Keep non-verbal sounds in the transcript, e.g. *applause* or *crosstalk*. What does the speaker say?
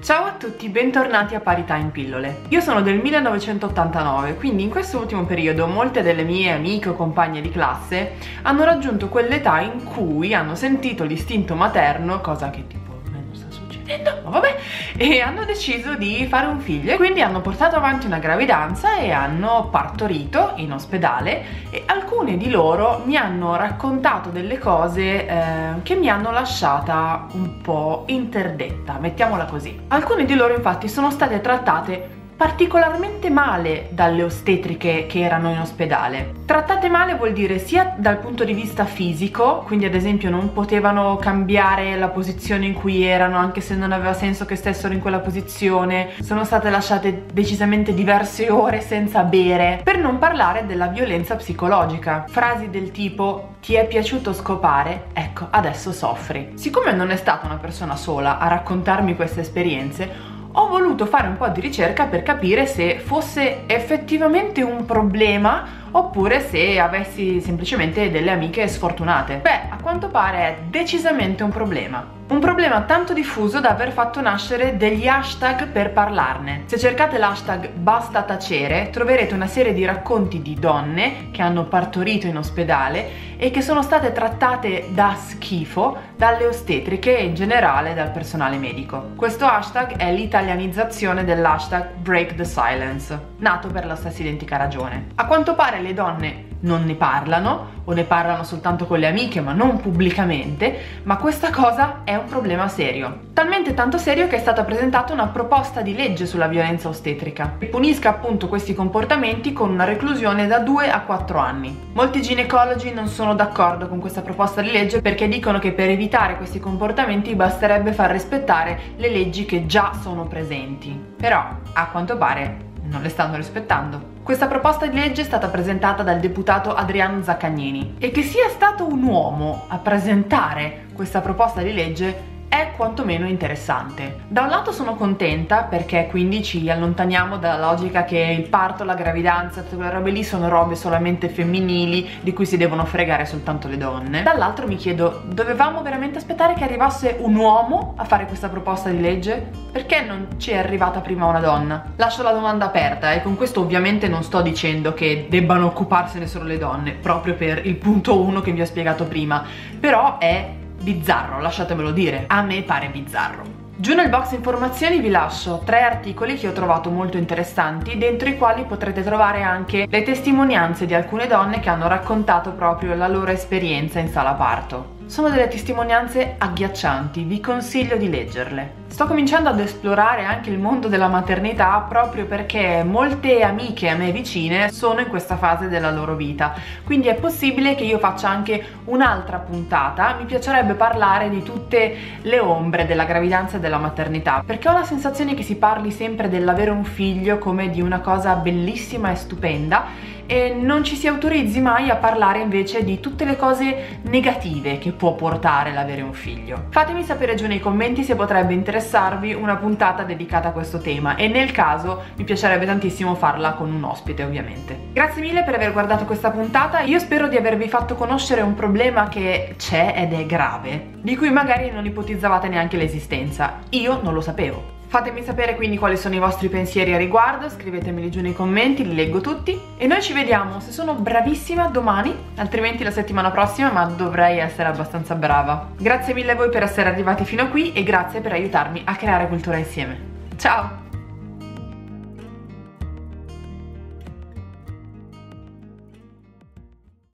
Ciao a tutti, bentornati a Parità in Pillole. Io sono del 1989, quindi in questo ultimo periodo molte delle mie amiche o compagne di classe hanno raggiunto quell'età in cui hanno sentito l'istinto materno, cosa che tipo succedendo, ma vabbè, e hanno deciso di fare un figlio e quindi hanno portato avanti una gravidanza e hanno partorito in ospedale e alcune di loro mi hanno raccontato delle cose eh, che mi hanno lasciata un po' interdetta, mettiamola così. Alcune di loro infatti sono state trattate particolarmente male dalle ostetriche che erano in ospedale. Trattate male vuol dire sia dal punto di vista fisico, quindi ad esempio non potevano cambiare la posizione in cui erano anche se non aveva senso che stessero in quella posizione, sono state lasciate decisamente diverse *laughs* ore senza bere, per non parlare della violenza psicologica. Frasi del tipo ti è piaciuto scopare? Ecco, adesso soffri. Siccome non è stata una persona sola a raccontarmi queste esperienze, ho voluto fare un po' di ricerca per capire se fosse effettivamente un problema oppure se avessi semplicemente delle amiche sfortunate. Beh, quanto pare è decisamente un problema. Un problema tanto diffuso da aver fatto nascere degli hashtag per parlarne. Se cercate l'hashtag basta tacere troverete una serie di racconti di donne che hanno partorito in ospedale e che sono state trattate da schifo dalle ostetriche e in generale dal personale medico. Questo hashtag è l'italianizzazione dell'hashtag break the silence, nato per la stessa identica ragione. A quanto pare le donne non ne parlano o ne parlano soltanto con le amiche ma non pubblicamente, ma questa cosa è un problema serio. Talmente tanto serio che è stata presentata una proposta di legge sulla violenza ostetrica che punisca appunto questi comportamenti con una reclusione da 2 a 4 anni. Molti ginecologi non sono d'accordo con questa proposta di legge perché dicono che per evitare questi comportamenti basterebbe far rispettare le leggi che già sono presenti. Però, a quanto pare, non le stanno rispettando. Questa proposta di legge è stata presentata dal deputato Adriano Zaccagnini e che sia stato un uomo a presentare questa proposta di legge è quantomeno interessante. Da un lato sono contenta perché quindi ci allontaniamo dalla logica che il parto, la gravidanza, tutte quelle robe lì sono robe solamente femminili di cui si devono fregare soltanto le donne. Dall'altro mi chiedo, dovevamo veramente aspettare che arrivasse un uomo a fare questa proposta di legge? Perché non ci è arrivata prima una donna? Lascio la domanda aperta e con questo ovviamente non sto dicendo che debbano occuparsene solo le donne, proprio per il punto 1 che vi ho spiegato prima, però è bizzarro, lasciatemelo dire. A me pare bizzarro. Giù nel box informazioni vi lascio tre articoli che ho trovato molto interessanti, dentro i quali potrete trovare anche le testimonianze di alcune donne che hanno raccontato proprio la loro esperienza in sala parto. Sono delle testimonianze agghiaccianti, vi consiglio di leggerle. Sto cominciando ad esplorare anche il mondo della maternità proprio perché molte amiche a me vicine sono in questa fase della loro vita, quindi è possibile che io faccia anche un'altra puntata. Mi piacerebbe parlare di tutte le ombre della gravidanza e della maternità, perché ho la sensazione che si parli sempre dell'avere un figlio come di una cosa bellissima e stupenda e non ci si autorizzi mai a parlare invece di tutte le cose negative che può portare l'avere un figlio. Fatemi sapere giù nei commenti se potrebbe interessarvi una puntata dedicata a questo tema e nel caso mi piacerebbe tantissimo farla con un ospite ovviamente. Grazie mille per aver guardato questa puntata, io spero di avervi fatto conoscere un problema che c'è ed è grave, di cui magari non ipotizzavate neanche l'esistenza. Io non lo sapevo. Fatemi sapere quindi quali sono i vostri pensieri a riguardo, scrivetemeli giù nei commenti, li leggo tutti e noi ci vediamo se sono bravissima domani, altrimenti la settimana prossima, ma dovrei essere abbastanza brava. Grazie mille a voi per essere arrivati fino a qui e grazie per aiutarmi a creare cultura insieme. Ciao!